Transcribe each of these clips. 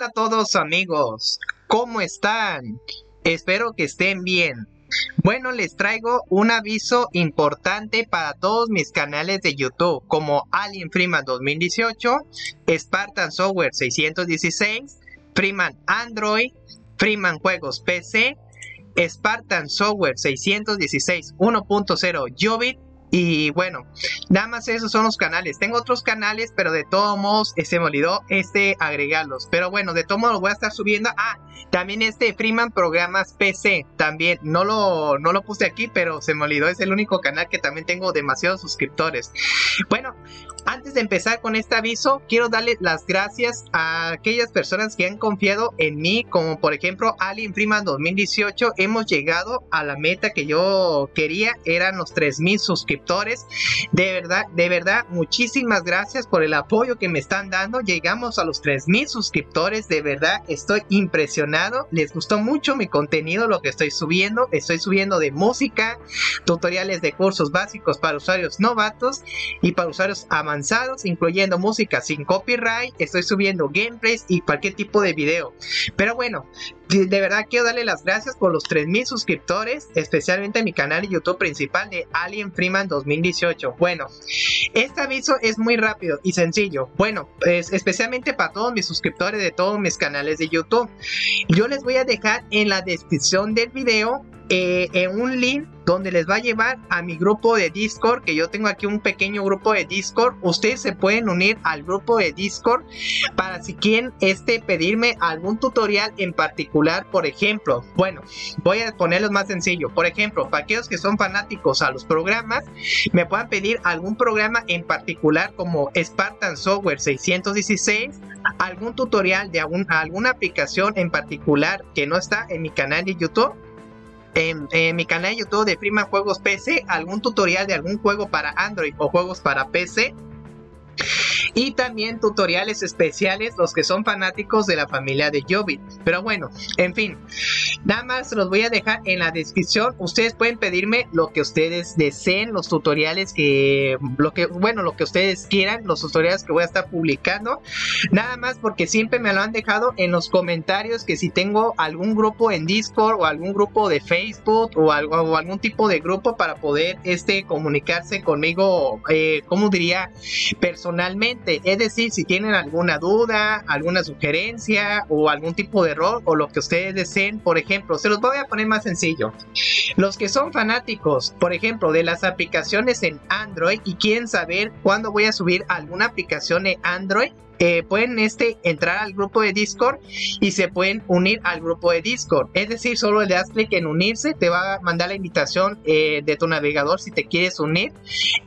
Hola a todos amigos, ¿cómo están? Espero que estén bien. Bueno, les traigo un aviso importante para todos mis canales de YouTube como Alien Freeman 2018, Spartan Software 616, Freeman Android, Freeman Juegos PC, Spartan Software 616 1.0 Jovit y bueno, nada más esos son los canales. Tengo otros canales, pero de todos modos se me olvidó este agregarlos. Pero bueno, de todos modos los voy a estar subiendo. Ah, también este Freeman Programas PC. También no lo, no lo puse aquí, pero se me olvidó. Es el único canal que también tengo demasiados suscriptores. Bueno, antes de empezar con este aviso, quiero darle las gracias a aquellas personas que han confiado en mí, como por ejemplo Alien Freeman 2018. Hemos llegado a la meta que yo quería, eran los 3000 suscriptores. De verdad, de verdad, muchísimas gracias por el apoyo que me están dando. Llegamos a los 3000 suscriptores, de verdad, estoy impresionado. Les gustó mucho mi contenido, lo que estoy subiendo. Estoy subiendo de música, tutoriales de cursos básicos para usuarios novatos y para usuarios avanzados incluyendo música sin copyright, estoy subiendo gameplays y cualquier tipo de video. Pero bueno, de verdad quiero darle las gracias por los 3000 suscriptores, especialmente a mi canal de YouTube principal de Alien Freeman 2018. Bueno, este aviso es muy rápido y sencillo. Bueno, pues especialmente para todos mis suscriptores de todos mis canales de YouTube. Yo les voy a dejar en la descripción del video eh, en un link donde les va a llevar a mi grupo de Discord, que yo tengo aquí un pequeño grupo de Discord. Ustedes se pueden unir al grupo de Discord para si quieren este pedirme algún tutorial en particular, por ejemplo. Bueno, voy a ponerlo más sencillo. Por ejemplo, para aquellos que son fanáticos a los programas, me puedan pedir algún programa en particular como Spartan Software 616, algún tutorial de alguna aplicación en particular que no está en mi canal de YouTube en, mi canal de YouTube de Prima Juegos PC algún tutorial de algún juego para Android o juegos para PC y también tutoriales especiales los que son fanáticos de la familia de Jovit. Pero bueno, en fin, nada más los voy a dejar en la descripción. Ustedes pueden pedirme lo que ustedes deseen, los tutoriales que, lo que, bueno, lo que ustedes quieran, los tutoriales que voy a estar publicando. Nada más porque siempre me lo han dejado en los comentarios que si tengo algún grupo en Discord o algún grupo de Facebook o, algo, o algún tipo de grupo para poder este comunicarse conmigo, eh, como diría, personalmente es decir, si tienen alguna duda, alguna sugerencia o algún tipo de error o lo que ustedes deseen, por ejemplo, se los voy a poner más sencillo. Los que son fanáticos, por ejemplo, de las aplicaciones en Android y quieren saber cuándo voy a subir alguna aplicación en Android, eh, pueden este, entrar al grupo de Discord y se pueden unir al grupo de Discord. Es decir, solo le das clic en unirse, te va a mandar la invitación eh, de tu navegador si te quieres unir.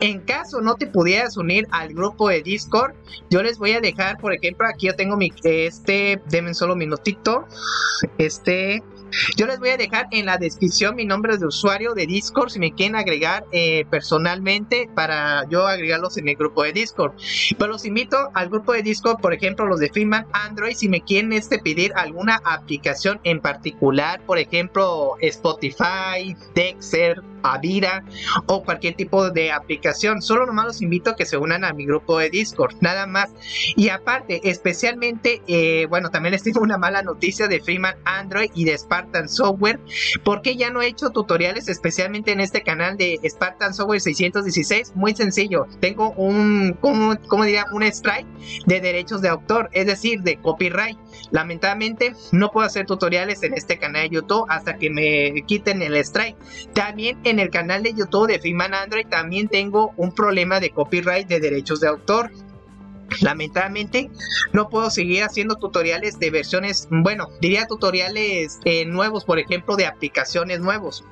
En caso no te pudieras unir al grupo de Discord, yo les voy a dejar, por ejemplo, aquí yo tengo mi, este, denme solo un minutito, este, yo les voy a dejar en la descripción mi nombre de usuario de Discord si me quieren agregar eh, personalmente para yo agregarlos en el grupo de Discord. Pero los invito al grupo de Discord, por ejemplo, los de Freeman Android, si me quieren este, pedir alguna aplicación en particular, por ejemplo, Spotify, Dexter, Avira o cualquier tipo de aplicación. Solo nomás los invito a que se unan a mi grupo de Discord, nada más. Y aparte, especialmente, eh, bueno, también les tengo una mala noticia de Freeman Android y de Spartan Software. porque ya no he hecho tutoriales especialmente en este canal de Spartan Software 616? Muy sencillo. Tengo un, como, diría? Un strike de derechos de autor, es decir, de copyright. Lamentablemente no puedo hacer tutoriales en este canal de YouTube hasta que me quiten el strike. También en el canal de YouTube de Freeman Android también tengo un problema de copyright de derechos de autor. Lamentablemente no puedo seguir haciendo tutoriales de versiones, bueno, diría tutoriales eh, nuevos, por ejemplo, de aplicaciones nuevos.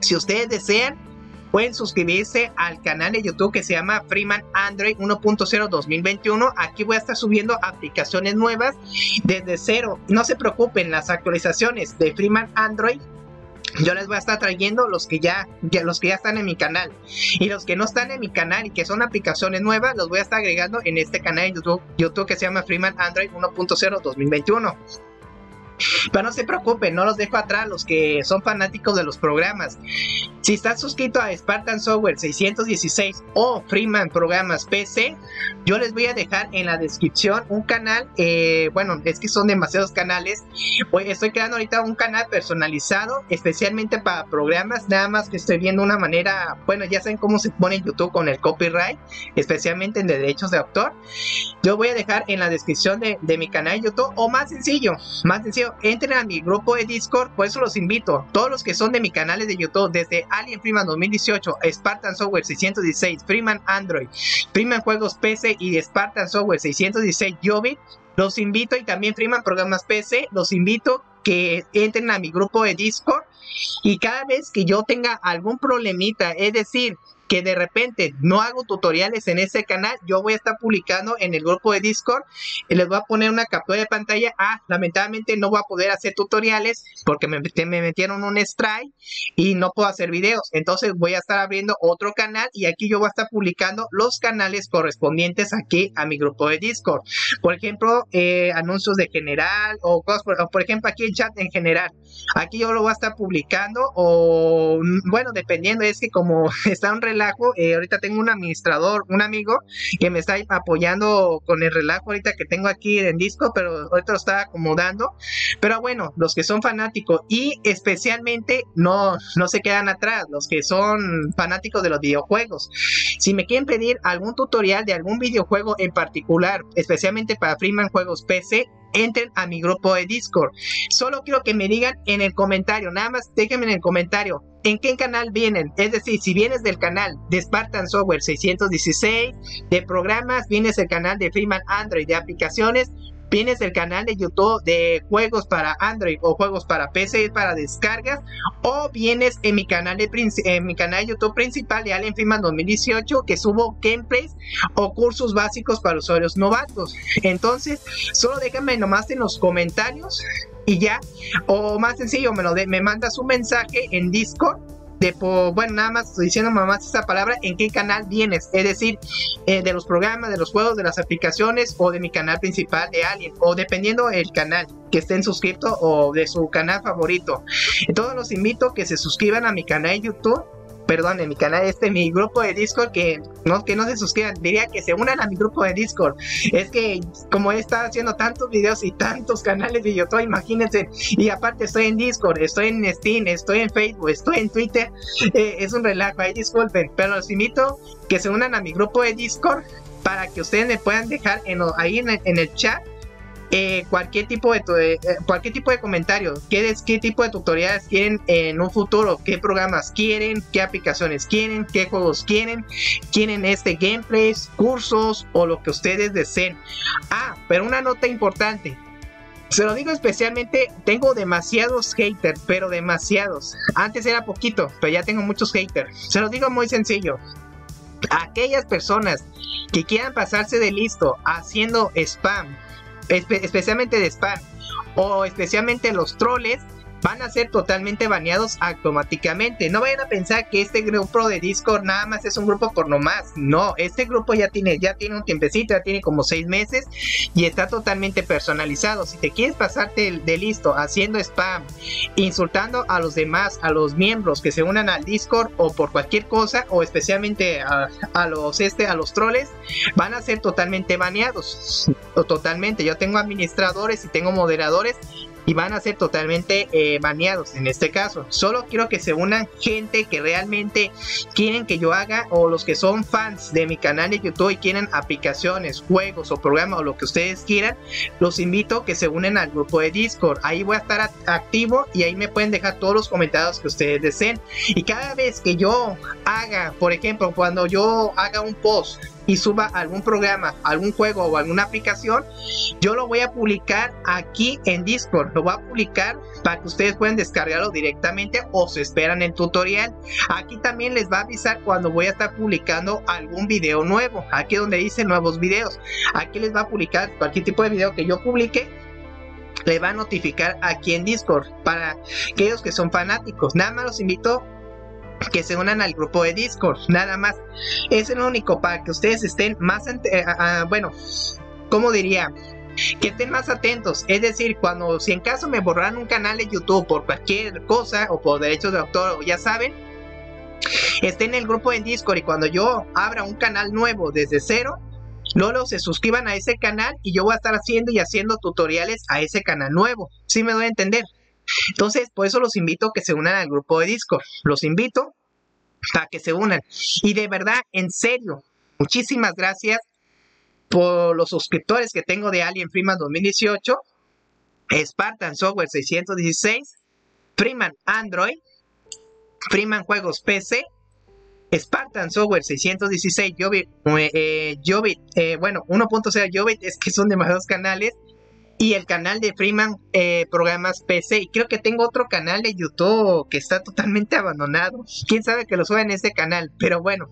Si ustedes desean, pueden suscribirse al canal de YouTube que se llama Freeman Android 1.0 2021. Aquí voy a estar subiendo aplicaciones nuevas desde cero. No se preocupen, las actualizaciones de Freeman Android yo les voy a estar trayendo los que ya, los que ya están en mi canal y los que no están en mi canal y que son aplicaciones nuevas los voy a estar agregando en este canal de YouTube, YouTube que se llama Freeman Android 1.0 2021 Pero no se preocupen, no los dejo atrás los que son fanáticos de los programas. Si estás suscrito a Spartan Software 616 o Freeman Programas PC, yo les voy a dejar en la descripción un canal. Eh, bueno, es que son demasiados canales. Estoy creando ahorita un canal personalizado, especialmente para programas. Nada más que estoy viendo una manera. Bueno, ya saben cómo se pone en YouTube con el copyright, especialmente en derechos de autor. Yo voy a dejar en la descripción de, de mi canal YouTube, o más sencillo, más sencillo, entren a mi grupo de Discord. Por eso los invito, todos los que son de mi canal de YouTube, desde Alien Freeman 2018, Spartan Software 616, Freeman Android, Freeman Juegos PC y Spartan Software 616 Jovit. Los invito y también Freeman Programas PC, los invito que entren a mi grupo de Discord y cada vez que yo tenga algún problemita, es decir, que de repente no hago tutoriales en ese canal, yo voy a estar publicando en el grupo de Discord y les voy a poner una captura de pantalla. Ah, lamentablemente no voy a poder hacer tutoriales porque me, me metieron un strike y no puedo hacer videos. Entonces voy a estar abriendo otro canal y aquí yo voy a estar publicando los canales correspondientes aquí a mi grupo de Discord. Por ejemplo, eh, anuncios de general o cosas, por, por ejemplo aquí el chat en general. Aquí yo lo voy a estar o bueno, dependiendo, es que como está un relajo, eh, ahorita tengo un administrador, un amigo que me está apoyando con el relajo ahorita que tengo aquí en disco, pero ahorita lo está acomodando. Pero bueno, los que son fanáticos y especialmente no, no se quedan atrás, los que son fanáticos de los videojuegos. Si me quieren pedir algún tutorial de algún videojuego en particular, especialmente para Freeman Juegos PC, entren a mi grupo de Discord. Solo quiero que me digan en el comentario, nada más déjenme en el comentario en qué canal vienen. Es decir, si vienes del canal de Spartan Software 616, de programas, vienes el canal de Freeman Android, de aplicaciones, vienes del canal de YouTube de juegos para Android o juegos para PC para descargas o vienes en mi canal de mi canal YouTube principal de Alien Freeman 2018 que subo gameplays o cursos básicos para usuarios novatos. Entonces, solo déjame nomás en los comentarios y ya o más sencillo me lo me mandas un mensaje en Discord de bueno, nada más diciendo más esa palabra, en qué canal vienes, es decir, eh, de los programas, de los juegos, de las aplicaciones o de mi canal principal de Alien, o dependiendo el canal que estén suscritos o de su canal favorito. Todos los invito a que se suscriban a mi canal de YouTube perdón, en mi canal, este, mi grupo de Discord, que no, que no se suscriban, diría que se unan a mi grupo de Discord. Es que como he estado haciendo tantos videos y tantos canales de YouTube, imagínense, y aparte estoy en Discord, estoy en Steam, estoy en Facebook, estoy en Twitter, eh, es un relajo, ahí disculpen, pero los invito que se unan a mi grupo de Discord para que ustedes me puedan dejar en, ahí en el chat eh, cualquier tipo de eh, cualquier tipo de comentario ¿Qué, qué tipo de tutoriales quieren en un futuro qué programas quieren qué aplicaciones quieren qué juegos quieren quieren este gameplays cursos o lo que ustedes deseen ah pero una nota importante se lo digo especialmente, tengo demasiados haters, pero demasiados. Antes era poquito, pero ya tengo muchos haters. Se lo digo muy sencillo. Aquellas personas que quieran pasarse de listo haciendo spam, especialmente de spam o especialmente los troles van a ser totalmente baneados automáticamente. No vayan a pensar que este grupo de Discord nada más es un grupo por nomás. No, este grupo ya tiene, ya tiene un tiempecito, ya tiene como seis meses y está totalmente personalizado. Si te quieres pasarte de listo haciendo spam, insultando a los demás, a los miembros que se unan al Discord o por cualquier cosa, o especialmente a, los este, a los troles, van a ser totalmente baneados. O totalmente. Yo tengo administradores y tengo moderadores y van a ser totalmente eh, baneados en este caso. Solo quiero que se unan gente que realmente quieren que yo haga o los que son fans de mi canal de YouTube y quieren aplicaciones, juegos o programas o lo que ustedes quieran. Los invito a que se unen al grupo de Discord. Ahí voy a estar activo y ahí me pueden dejar todos los comentarios que ustedes deseen. Y cada vez que yo haga, por ejemplo, cuando yo haga un post y suba algún programa, algún juego o alguna aplicación, yo lo voy a publicar aquí en Discord. Lo voy a publicar para que ustedes puedan descargarlo directamente o se esperan el tutorial. Aquí también les va a avisar cuando voy a estar publicando algún video nuevo. Aquí donde dice nuevos videos. Aquí les va a publicar cualquier tipo de video que yo publique le va a notificar aquí en Discord para aquellos que son fanáticos. Nada más los invito que se unan al grupo de Discord, nada más. Es el único para que ustedes estén más, eh, bueno, ¿cómo diría? que estén más atentos. Es decir, cuando si en caso me borran un canal de YouTube por cualquier cosa o por derechos de autor, ya saben, estén en el grupo en Discord y cuando yo abra un canal nuevo desde cero, luego se suscriban a ese canal y yo voy a estar haciendo y haciendo tutoriales a ese canal nuevo. ¿Sí me doy a entender? Entonces, por eso los invito a que se unan al grupo de Discord. Los invito a que se unan. Y de verdad, en serio, muchísimas gracias por los suscriptores que tengo de Alien Freeman 2018, Spartan Software 616, Freeman Android, Freeman Juegos PC, Spartan Software 616, Jovit, eh, eh, bueno, 1.0 Jovit es que son demasiados canales, y el canal de Freeman eh, Programas PC. Y creo que tengo otro canal de YouTube que está totalmente abandonado. Quién sabe que lo suba en este canal, pero bueno.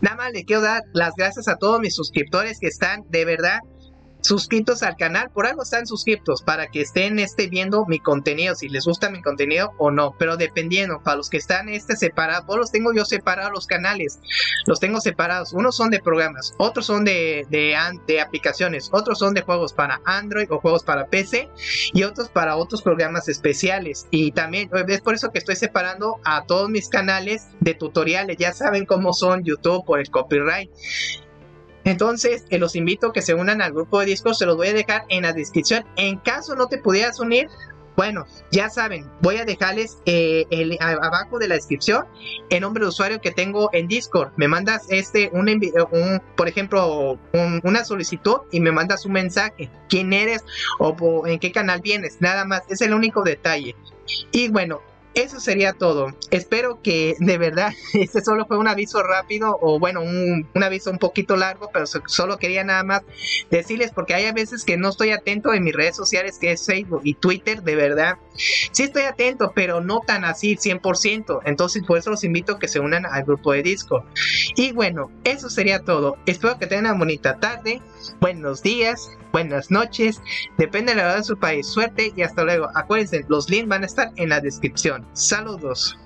Nada más le quiero dar las gracias a todos mis suscriptores que están de verdad suscritos al canal, por algo están suscritos para que estén este, viendo mi contenido, si les gusta mi contenido o no, pero dependiendo, para los que están este separados, los tengo yo separados los canales, los tengo separados, unos son de programas, otros son de, de, de aplicaciones, otros son de juegos para Android o juegos para PC y otros para otros programas especiales y también es por eso que estoy separando a todos mis canales de tutoriales, ya saben cómo son YouTube por el copyright entonces, eh, los invito a que se unan al grupo de Discord, se los voy a dejar en la descripción. En caso no te pudieras unir, bueno, ya saben, voy a dejarles eh, abajo de la descripción el nombre de usuario que tengo en Discord. Me mandas este, un, un por ejemplo, una solicitud y me mandas un mensaje. ¿Quién eres o en qué canal vienes? Nada más, es el único detalle. Y bueno, eso sería todo. Espero que de verdad este solo fue un aviso rápido o bueno, un, aviso un poquito largo, pero solo quería nada más decirles porque hay a veces que no estoy atento en mis redes sociales que es Facebook y Twitter, de verdad. Sí estoy atento, pero no tan así 100%. Entonces por eso los invito a que se unan al grupo de Discord. Y bueno, eso sería todo. Espero que tengan una bonita tarde, buenos días, buenas noches, depende de la verdad de su país. Suerte y hasta luego. Acuérdense, los links van a estar en la descripción. Saludos.